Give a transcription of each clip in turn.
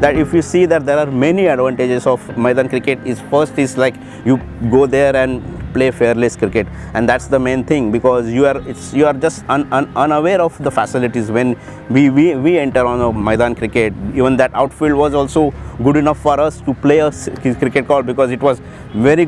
that if you see that there are many advantages of Maidan cricket is first is like you go there and play fearless cricket. And that's the main thing because you are it's you are just un, un, unaware of the facilities when we, we we enter on a Maidan cricket. Even that outfield was also good enough for us to play a cricket call because it was very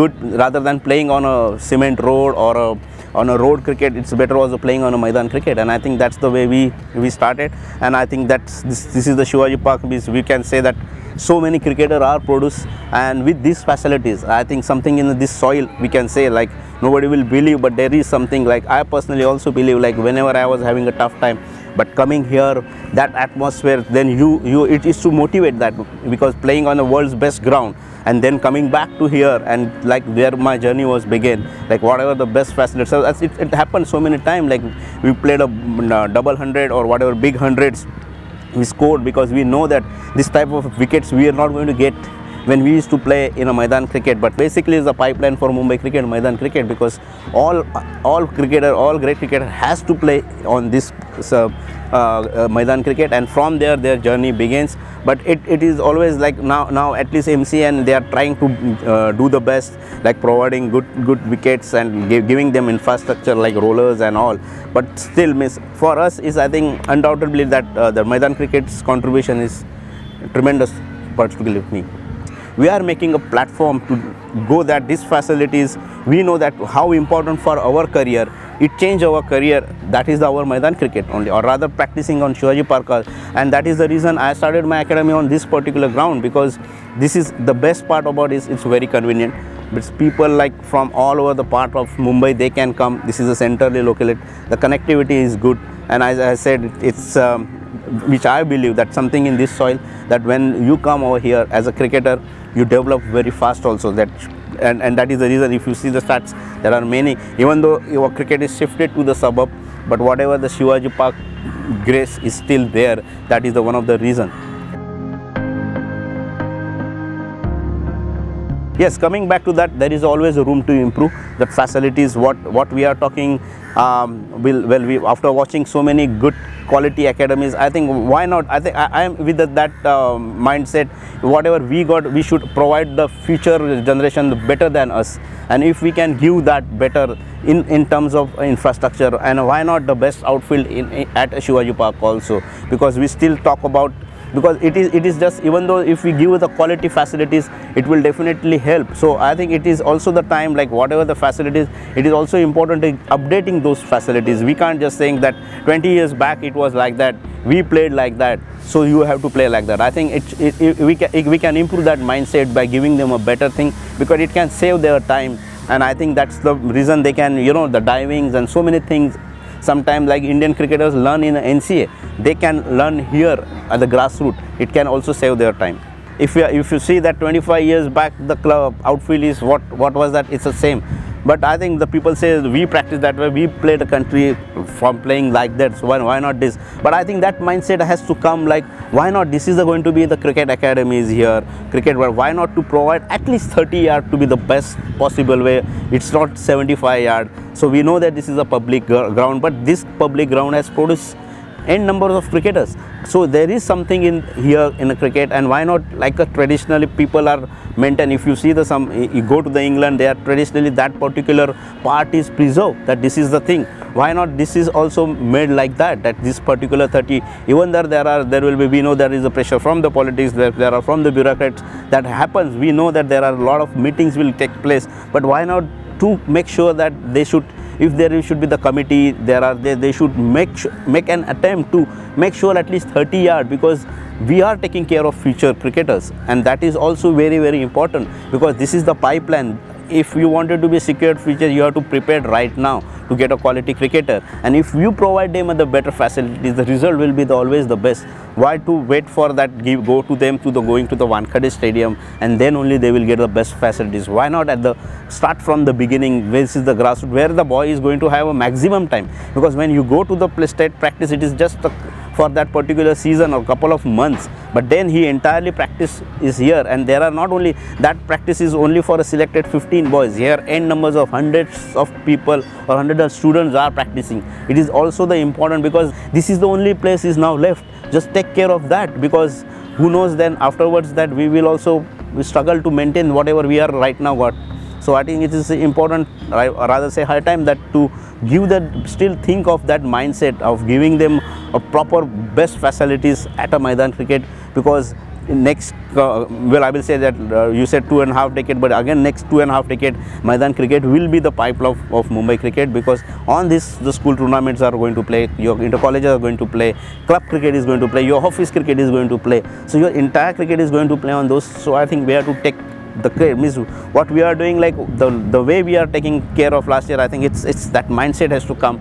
good rather than playing on a cement road or a on a road cricket. It's better also playing on a Maidan cricket. And I think that's the way we we started. And I think that's this, this is the Shivaji Park we can say that so many cricketers are produced and with these facilities I think something in this soil we can say like nobody will believe but there is something like I personally also believe like whenever I was having a tough time but coming here that atmosphere then you you it is to motivate that because playing on the world's best ground and then coming back to here and like where my journey was begin like whatever the best facilities so it, it happened so many times like we played a uh, double hundred or whatever big hundreds we scored because we know that this type of wickets we are not going to get when we used to play in a Maidan cricket. But basically it's a pipeline for Mumbai cricket Maidan cricket because all all cricketer all great cricketer has to play on this uh, Maidan cricket and from there their journey begins. But it, it is always like now now at least MCA they are trying to uh, do the best like providing good good wickets and give, giving them infrastructure like rollers and all. But still miss for us is I think undoubtedly that uh, the Maidan cricket's contribution is tremendous particularly with me. We are making a platform to go that these facilities we know that how important for our career it changed our career. That is our Maidan cricket only or rather practicing on Shivaji Park and that is the reason I started my academy on this particular ground because this is the best part about it it's very convenient. But people like from all over the part of Mumbai they can come. This is a centrally located. The connectivity is good. And as I said it's um, which I believe that something in this soil that when you come over here as a cricketer you develop very fast also that and, and that is the reason if you see the stats there are many. Even though your cricket is shifted to the suburb but whatever the Shivaji Park grace is still there that is the one of the reason yes coming back to that there is always room to improve. The facilities what what we are talking um, will well we after watching so many good quality academies i think why not? I think i, am with that uh, mindset whatever we got we should provide the future generation better than us. And if we can give that better in in terms of infrastructure and why not the best outfield in, in at Shivaji Park also? Because we still talk about because it is it is just even though if we give the quality facilities it will definitely help. So i think it is also the time like whatever the facilities it is also important to updating those facilities. We can't just saying that 20 years back it was like that we played like that so you have to play like that. I think it, it, it we can it, we can improve that mindset by giving them a better thing because it can save their time and i think that's the reason they can you know the divings and so many things sometimes like Indian cricketers learn in NCA, they can learn here at the grassroots. It can also save their time. If you, if you see that 25 years back, the club outfield is what, what was that? It's the same. But I think the people say we practice that way, we play the country from playing like that, so why, why not this? But I think that mindset has to come like, why not this is going to be the cricket academies here, cricket, but why not to provide at least 30 yard to be the best possible way, it's not 75 yard. So we know that this is a public ground, but this public ground has produced n numbers of cricketers. So there is something in here in a cricket and why not like a traditionally people are maintained. If you see the some, you go to the England, they are traditionally that particular part is preserved that this is the thing. Why not this is also made like that, that this particular 30, even there there are, there will be, we know there is a pressure from the politics, there, there are from the bureaucrats that happens. We know that there are a lot of meetings will take place, but why not to make sure that they should if there should be the committee there are they, they should make make an attempt to make sure at least 30 yard because we are taking care of future cricketers. And that is also very very important because this is the pipeline if you wanted to be secured future you have to prepare right now to get a quality cricketer. And if you provide them with the better facilities the result will be the, always the best. Why to wait for that give go to them to the going to the Wankhede stadium and then only they will get the best facilities? Why not at the start from the beginning this is the grassroots where the boy is going to have a maximum time? Because when you go to the play state practice it is just a for that particular season or couple of months but then he entirely practice is here and there are not only that practice is only for a selected 15 boys. Here n numbers of hundreds of people or hundreds of students are practicing. It is also the important because this is the only place is now left. Just take care of that because who knows then afterwards that we will also struggle to maintain whatever we are right now got. So i think it is important rather say high time that to give that still think of that mindset of giving them a proper best facilities at a maidan cricket because next uh, well i will say that uh, you said two and a half decade but again next two and a half decade maidan cricket will be the pipeline of, of mumbai cricket because on this the school tournaments are going to play your inter colleges are going to play club cricket is going to play your office cricket is going to play. So your entire cricket is going to play on those. So i think we have to take the means what we are doing like the the way we are taking care of last year i think it's it's that mindset has to come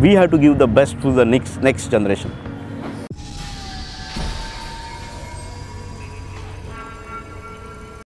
we have to give the best to the next next generation